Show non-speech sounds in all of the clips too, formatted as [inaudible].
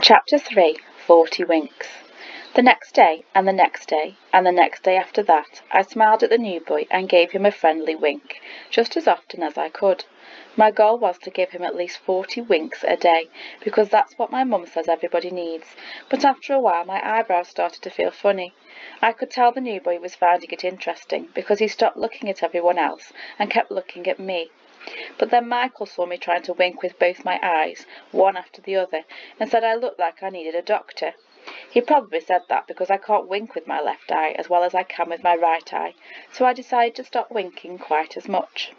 Chapter 3 Forty Winks The next day, and the next day, and the next day after that, I smiled at the new boy and gave him a friendly wink, just as often as I could. My goal was to give him at least forty winks a day, because that's what my mum says everybody needs, but after a while my eyebrows started to feel funny. I could tell the new boy was finding it interesting, because he stopped looking at everyone else and kept looking at me. But then Michael saw me trying to wink with both my eyes, one after the other, and said I looked like I needed a doctor. He probably said that because I can't wink with my left eye as well as I can with my right eye, so I decided to stop winking quite as much.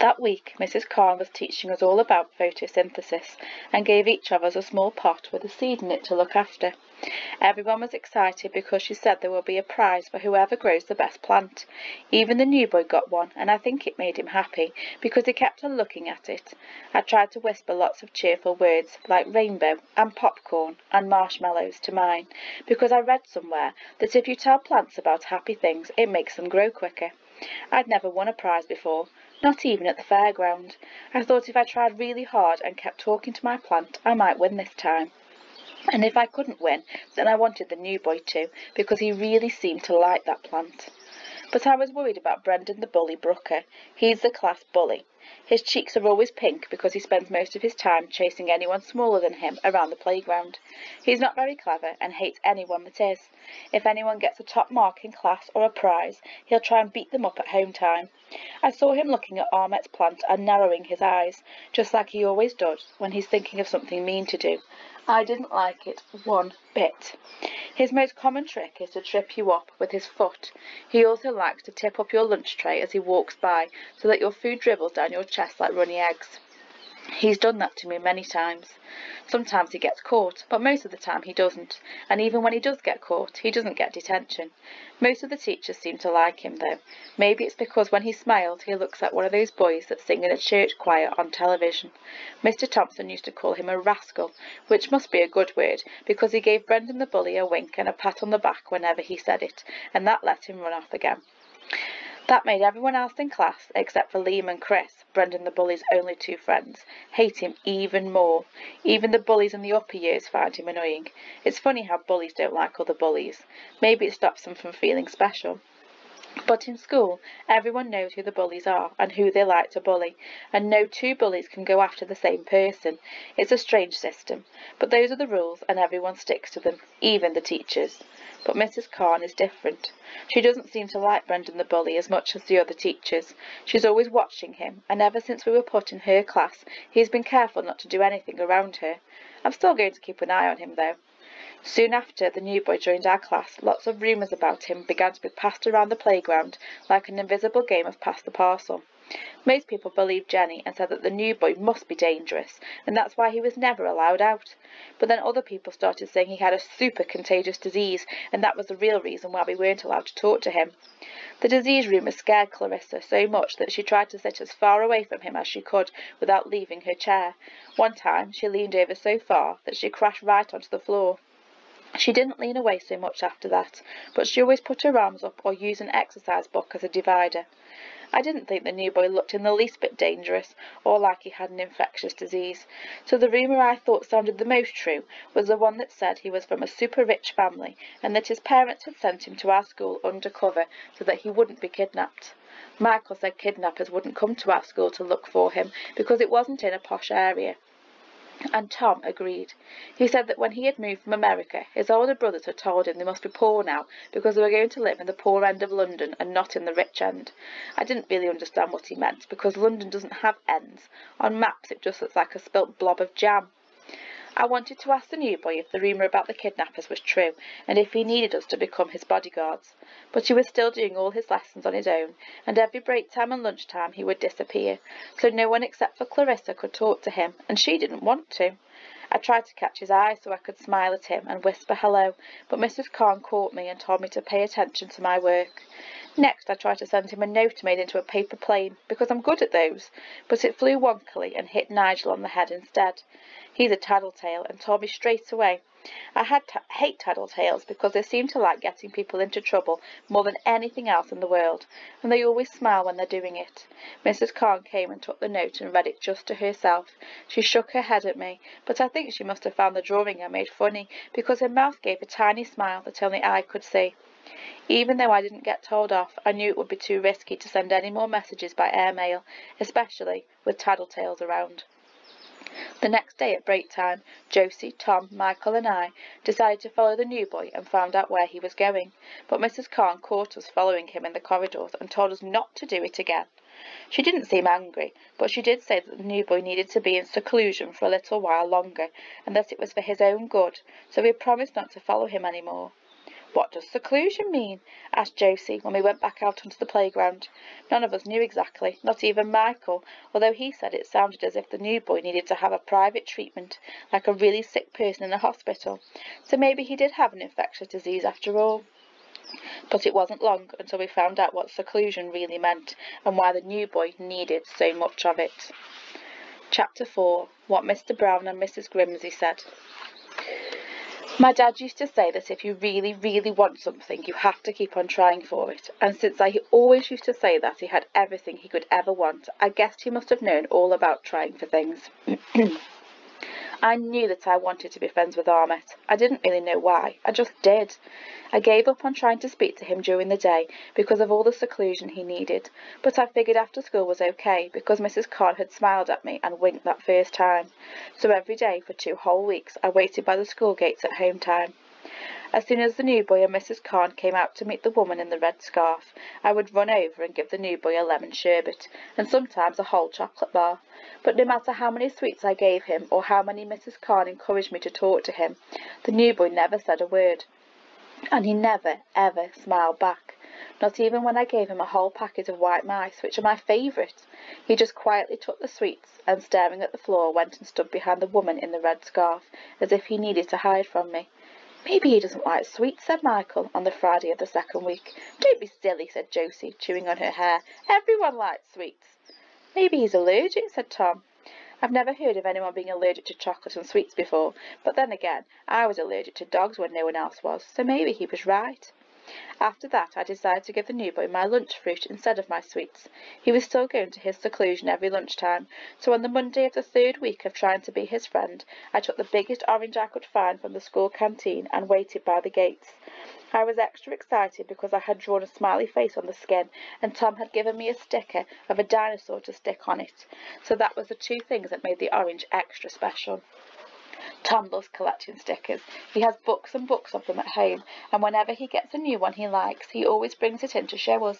That week Mrs. Khan was teaching us all about photosynthesis and gave each of us a small pot with a seed in it to look after. Everyone was excited because she said there will be a prize for whoever grows the best plant. Even the new boy got one, and I think it made him happy because he kept on looking at it. I tried to whisper lots of cheerful words like rainbow and popcorn and marshmallows to mine because I read somewhere that if you tell plants about happy things, it makes them grow quicker. I'd never won a prize before, not even at the fairground. I thought if I tried really hard and kept talking to my plant, I might win this time. And if I couldn't win, then I wanted the new boy to, because he really seemed to like that plant. But I was worried about Brendan the bully Brooker. He's the class bully. His cheeks are always pink because he spends most of his time chasing anyone smaller than him around the playground. He's not very clever and hates anyone that is. If anyone gets a top mark in class or a prize, he'll try and beat them up at home time. I saw him looking at Ahmet's plant and narrowing his eyes, just like he always does when he's thinking of something mean to do. I didn't like it one bit. His most common trick is to trip you up with his foot. He also likes to tip up your lunch tray as he walks by so that your food dribbles down your chest like runny eggs. He's done that to me many times. Sometimes he gets caught, but most of the time he doesn't. And even when he does get caught, he doesn't get detention. Most of the teachers seem to like him, though. Maybe it's because when he smiles, he looks like one of those boys that sing in a church choir on television. Mr. Thompson used to call him a rascal, which must be a good word, because he gave Brendan the bully a wink and a pat on the back whenever he said it, and that let him run off again. That made everyone else in class, except for Liam and Chris, Brendan the bully's only two friends, hate him even more. Even the bullies in the upper years find him annoying. It's funny how bullies don't like other bullies. Maybe it stops them from feeling special. But in school, everyone knows who the bullies are and who they like to bully, and no two bullies can go after the same person. It's a strange system, but those are the rules and everyone sticks to them, even the teachers. But Mrs. Khan is different. She doesn't seem to like Brendan the bully as much as the other teachers. She's always watching him, and ever since we were put in her class, he's been careful not to do anything around her. I'm still going to keep an eye on him, though. Soon after the new boy joined our class, lots of rumours about him began to be passed around the playground like an invisible game of pass the parcel. Most people believed Jenny and said that the new boy must be dangerous, and that's why he was never allowed out. But then other people started saying he had a super contagious disease, and that was the real reason why we weren't allowed to talk to him. The disease rumour scared Clarissa so much that she tried to sit as far away from him as she could without leaving her chair. One time she leaned over so far that she crashed right onto the floor. She didn't lean away so much after that, but she always put her arms up or used an exercise book as a divider. I didn't think the new boy looked in the least bit dangerous or like he had an infectious disease, so the rumour I thought sounded the most true was the one that said he was from a super rich family and that his parents had sent him to our school under cover so that he wouldn't be kidnapped. Michael said kidnappers wouldn't come to our school to look for him because it wasn't in a posh area. And Tom agreed. He said that when he had moved from America, his older brothers had told him they must be poor now because they were going to live in the poor end of London and not in the rich end. I didn't really understand what he meant because London doesn't have ends. On maps it just looks like a spilt blob of jam. I wanted to ask the new boy if the rumour about the kidnappers was true, and if he needed us to become his bodyguards. But he was still doing all his lessons on his own, and every break time and lunch time he would disappear, so no one except for Clarissa could talk to him, and she didn't want to. I tried to catch his eye so I could smile at him and whisper hello, but Mrs. Khan caught me and told me to pay attention to my work. Next, I tried to send him a note made into a paper plane, because I'm good at those, but it flew wonkily and hit Nigel on the head instead. He's a tattletale and told me straight away. I had hate tattletales because they seem to like getting people into trouble more than anything else in the world, and they always smile when they're doing it. Mrs. Khan came and took the note and read it just to herself. She shook her head at me, but I think she must have found the drawing I made funny, because her mouth gave a tiny smile that only I could see. Even though I didn't get told off, I knew it would be too risky to send any more messages by airmail, especially with tattletales around. The next day at break time, Josie, Tom, Michael and I decided to follow the new boy and found out where he was going, but Mrs. Khan caught us following him in the corridors and told us not to do it again. She didn't seem angry, but she did say that the new boy needed to be in seclusion for a little while longer and that it was for his own good, so we promised not to follow him any more. What does seclusion mean? asked Josie when we went back out onto the playground. None of us knew exactly, not even Michael, although he said it sounded as if the new boy needed to have a private treatment, like a really sick person in a hospital. So maybe he did have an infectious disease after all. But it wasn't long until we found out what seclusion really meant and why the new boy needed so much of it. Chapter 4 What Mr. Brown and Mrs. Grimsby Said my dad used to say that if you really, really want something, you have to keep on trying for it. And since I always used to say that he had everything he could ever want, I guessed he must have known all about trying for things. [clears throat] I knew that I wanted to be friends with Ahmet. I didn't really know why. I just did. I gave up on trying to speak to him during the day because of all the seclusion he needed, but I figured after school was okay because Mrs. Khan had smiled at me and winked that first time. So every day for two whole weeks I waited by the school gates at home time. As soon as the new boy and Mrs. Khan came out to meet the woman in the red scarf, I would run over and give the new boy a lemon sherbet, and sometimes a whole chocolate bar. But no matter how many sweets I gave him, or how many Mrs. Khan encouraged me to talk to him, the new boy never said a word. And he never, ever smiled back. Not even when I gave him a whole packet of white mice, which are my favourite. He just quietly took the sweets, and staring at the floor, went and stood behind the woman in the red scarf, as if he needed to hide from me. Maybe he doesn't like sweets, said Michael, on the Friday of the second week. Don't be silly, said Josie, chewing on her hair. Everyone likes sweets. Maybe he's allergic, said Tom. I've never heard of anyone being allergic to chocolate and sweets before, but then again, I was allergic to dogs when no one else was, so maybe he was right. After that I decided to give the new boy my lunch fruit instead of my sweets. He was still going to his seclusion every lunchtime, so on the Monday of the third week of trying to be his friend, I took the biggest orange I could find from the school canteen and waited by the gates. I was extra excited because I had drawn a smiley face on the skin, and Tom had given me a sticker of a dinosaur to stick on it, so that was the two things that made the orange extra special. Tom loves collecting stickers. He has books and books of them at home, and whenever he gets a new one he likes, he always brings it in to show us.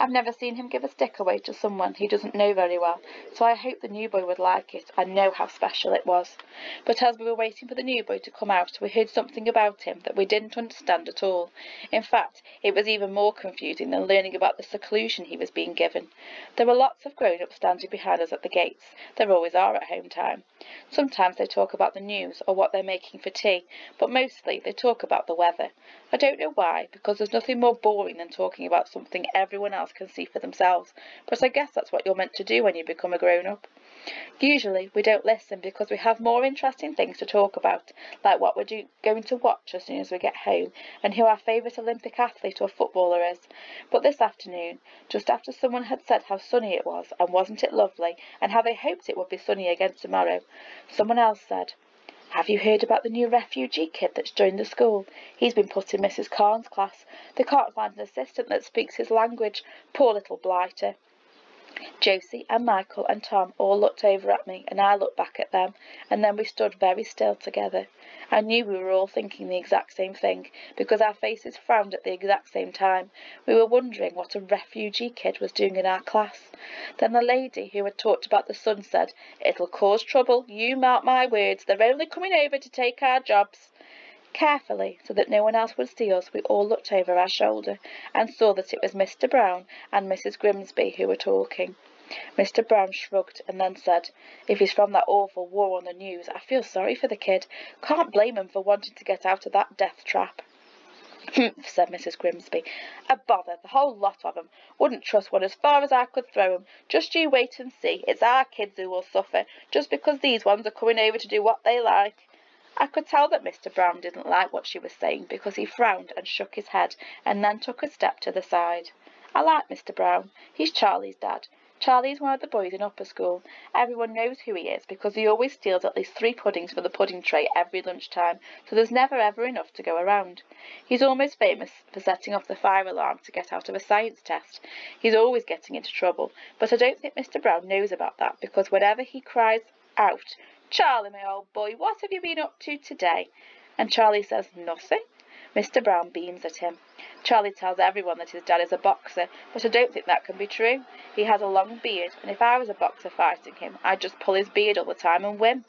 I've never seen him give a stick away to someone he doesn't know very well, so I hope the new boy would like it. I know how special it was. But as we were waiting for the new boy to come out, we heard something about him that we didn't understand at all. In fact, it was even more confusing than learning about the seclusion he was being given. There were lots of grown-ups standing behind us at the gates. There always are at home time. Sometimes they talk about the news or what they're making for tea, but mostly they talk about the weather. I don't know why, because there's nothing more boring than talking about something everyone else can see for themselves, but I guess that's what you're meant to do when you become a grown-up. Usually we don't listen because we have more interesting things to talk about, like what we're do- going to watch as soon as we get home and who our favourite Olympic athlete or footballer is. But this afternoon, just after someone had said how sunny it was and wasn't it lovely and how they hoped it would be sunny again tomorrow, someone else said, have you heard about the new refugee kid that's joined the school? He's been put in Mrs. Khan's class. They can't find an assistant that speaks his language. Poor little blighter. Josie and Michael and Tom all looked over at me, and I looked back at them, and then we stood very still together. I knew we were all thinking the exact same thing, because our faces frowned at the exact same time. We were wondering what a refugee kid was doing in our class. Then the lady who had talked about the sun said, It'll cause trouble, you mark my words, they're only coming over to take our jobs. Carefully, so that no one else would see us, we all looked over our shoulder and saw that it was Mr. Brown and Mrs. Grimsby who were talking. Mr. Brown shrugged and then said, If he's from that awful war on the news, I feel sorry for the kid. Can't blame him for wanting to get out of that death trap. Humph, said Mrs. Grimsby. A bother, the whole lot of 'em. Wouldn't trust one as far as I could throw 'em. Just you wait and see. It's our kids who will suffer, just because these ones are coming over to do what they like. I could tell that Mr. Brown didn't like what she was saying because he frowned and shook his head and then took a step to the side. I like Mr. Brown. He's Charlie's dad. Charlie is one of the boys in upper school. Everyone knows who he is because he always steals at least three puddings from the pudding tray every lunchtime, so there's never ever enough to go around. He's almost famous for setting off the fire alarm to get out of a science test. He's always getting into trouble, but I don't think Mr. Brown knows about that because whenever he cries out, Charlie, my old boy, what have you been up to today? And Charlie says, Nothing. Mr. Brown beams at him. Charlie tells everyone that his dad is a boxer, but I don't think that can be true. He has a long beard, and if I was a boxer fighting him, I'd just pull his beard all the time and win.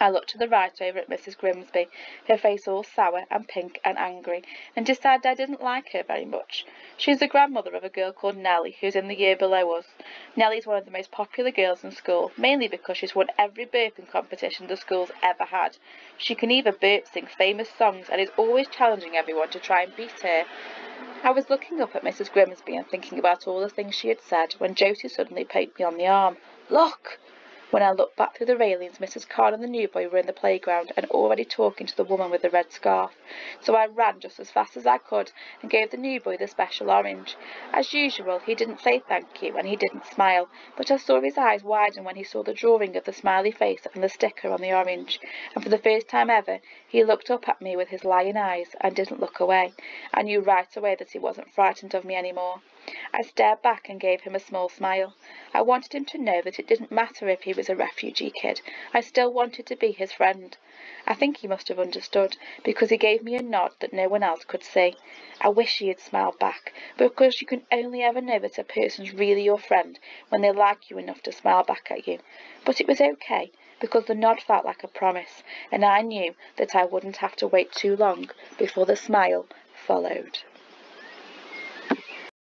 I looked to the right over at Mrs. Grimsby, her face all sour and pink and angry, and decided I didn't like her very much. She's the grandmother of a girl called Nellie, who's in the year below us. Nellie's one of the most popular girls in school, mainly because she's won every burping competition the school's ever had. She can even burp sing famous songs and is always challenging everyone to try and beat her. I was looking up at Mrs. Grimsby and thinking about all the things she had said when Josie suddenly poked me on the arm. Look! When I looked back through the railings, Mrs. Khan and the new boy were in the playground and already talking to the woman with the red scarf. So I ran just as fast as I could and gave the new boy the special orange. As usual, he didn't say thank you and he didn't smile, but I saw his eyes widen when he saw the drawing of the smiley face and the sticker on the orange. And for the first time ever, he looked up at me with his lion eyes and didn't look away. I knew right away that he wasn't frightened of me any more. I stared back and gave him a small smile. I wanted him to know that it didn't matter if he was a refugee kid. I still wanted to be his friend. I think he must have understood, because he gave me a nod that no one else could see. I wish he had smiled back, because you can only ever know that a person's really your friend when they like you enough to smile back at you. But it was okay, because the nod felt like a promise, and I knew that I wouldn't have to wait too long before the smile followed.